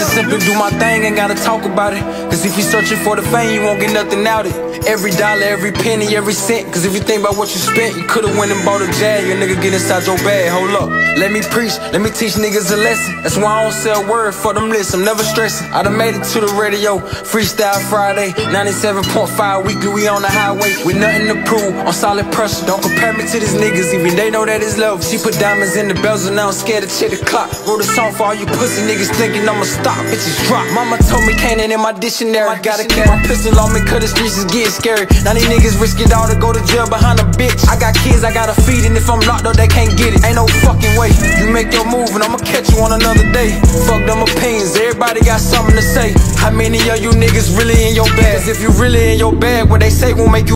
simply do my thing, and gotta talk about it. Cause if you searching for the fame, you won't get nothing out it. Every dollar, every penny, every cent. Cause if you think about what you spent, you could've went and bought a jag. Your nigga get inside your bag. Hold up, let me preach, let me teach niggas a lesson. That's why I don't sell word for them lists. I'm never stressing. I done made it to the radio. Freestyle Friday, 97.5 weekly. We on the highway with nothing to prove. On solid pressure. Don't compare me to these niggas, even they know that it's love. She put diamonds in the bezel, now I'm scared to check the clock. Wrote a song for all you pussy niggas thinking I'ma stop. Bitches drop. Mama told me Canaan in my dictionary. Gotta keep my pistol on me, cause the streets is getting scary. Now these niggas risk it all to go to jail behind a bitch. I got kids, I gotta feed, and if I'm locked up, they can't get it. Ain't no fucking way. You make your move, and I'ma catch you on another day. Fuck them opinions, everybody got something to say. How many of you niggas really in your bag? 'Cause if you really in your bag, what they say won't make you